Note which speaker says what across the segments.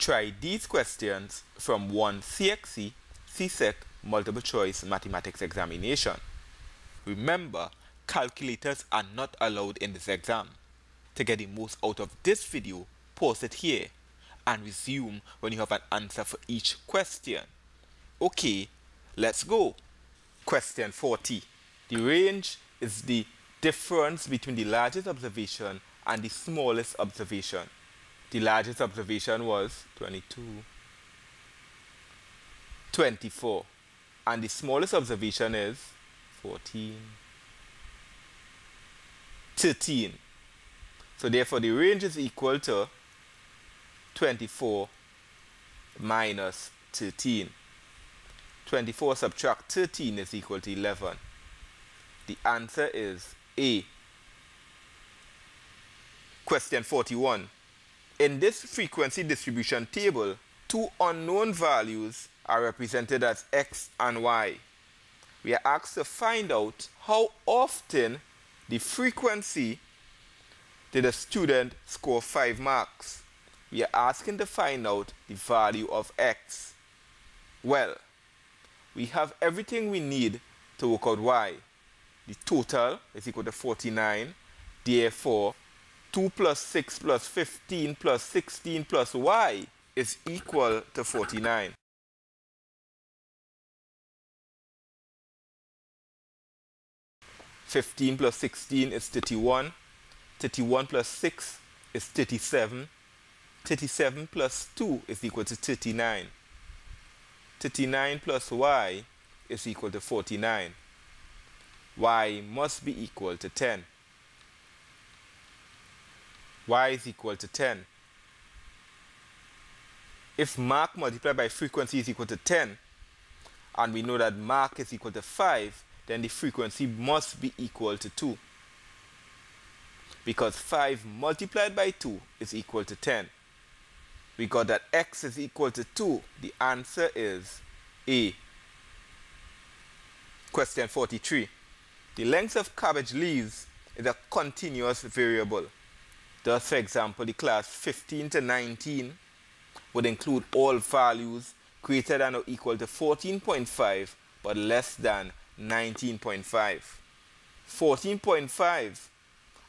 Speaker 1: Try these questions from one CXC, CSEC multiple choice mathematics examination. Remember, calculators are not allowed in this exam. To get the most out of this video, pause it here and resume when you have an answer for each question. Okay, let's go. Question 40. The range is the difference between the largest observation and the smallest observation. The largest observation was 22, 24, and the smallest observation is 14, 13. So therefore the range is equal to 24 minus 13. 24 subtract 13 is equal to 11. The answer is A. Question 41. In this frequency distribution table, two unknown values are represented as x and y. We are asked to find out how often the frequency did a student score 5 marks. We are asking to find out the value of x. Well, we have everything we need to work out y. The total is equal to 49. Therefore, 2 plus 6 plus 15 plus 16 plus y is equal to 49. Fifteen plus sixteen is thirty-one. Thirty-one plus six is thirty-seven. Thirty-seven plus two is equal to thirty-nine. Thirty-nine plus y is equal to forty-nine. y must be equal to ten y is equal to 10. If mark multiplied by frequency is equal to 10, and we know that mark is equal to 5, then the frequency must be equal to 2. Because 5 multiplied by 2 is equal to 10. We got that x is equal to 2. The answer is A. Question 43. The length of cabbage leaves is a continuous variable. Thus, for example, the class 15 to 19 would include all values greater than or equal to 14.5 but less than 19.5. 14.5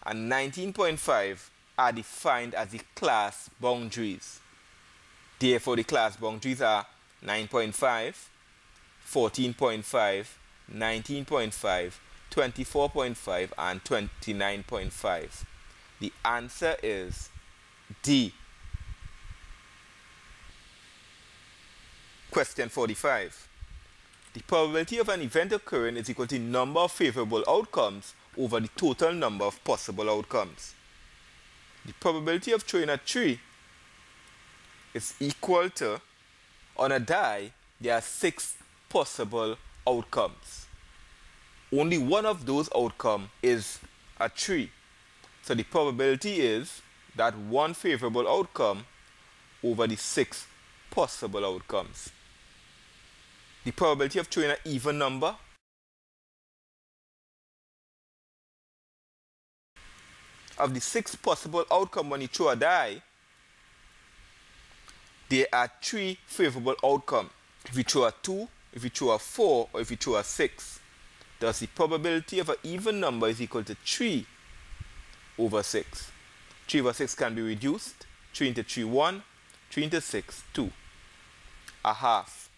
Speaker 1: and 19.5 are defined as the class boundaries. Therefore, the class boundaries are 9.5, 14.5, 19.5, 24.5, and 29.5. The answer is D. Question 45. The probability of an event occurring is equal to the number of favorable outcomes over the total number of possible outcomes. The probability of throwing a tree is equal to, on a die, there are six possible outcomes. Only one of those outcomes is a tree. So the probability is that one favorable outcome over the six possible outcomes. The probability of throwing an even number of the six possible outcome when you throw a die, there are three favorable outcomes. If you throw a 2, if you throw a 4, or if you throw a 6. Thus the probability of an even number is equal to 3 over 6. 3 over 6 can be reduced. 3 into 3, 1. 3 into 6, 2. A half.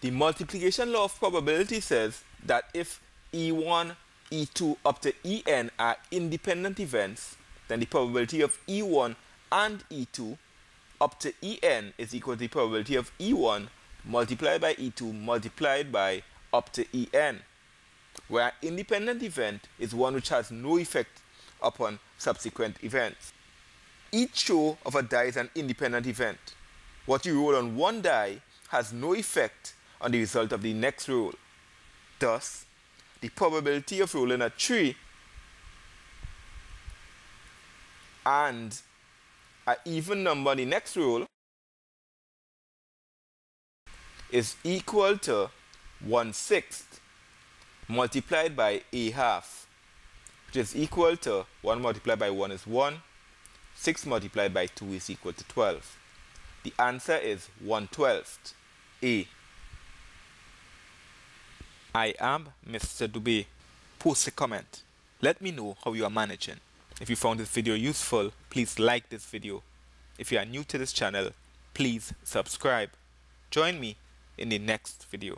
Speaker 1: The multiplication law of probability says that if E1, E2 up to En are independent events, then the probability of E1 and E2 up to En is equal to the probability of E1 multiplied by E2 multiplied by up to En, where independent event is one which has no effect upon subsequent events. Each row of a die is an independent event. What you roll on one die has no effect on the result of the next roll. Thus, the probability of rolling a 3 and an even number on the next roll is equal to 1 sixth multiplied by a half which is equal to 1 multiplied by 1 is 1, 6 multiplied by 2 is equal to 12. The answer is 1 12th. A. I am Mr. Dube. Post a comment. Let me know how you are managing. If you found this video useful, please like this video. If you are new to this channel, please subscribe. Join me in the next video.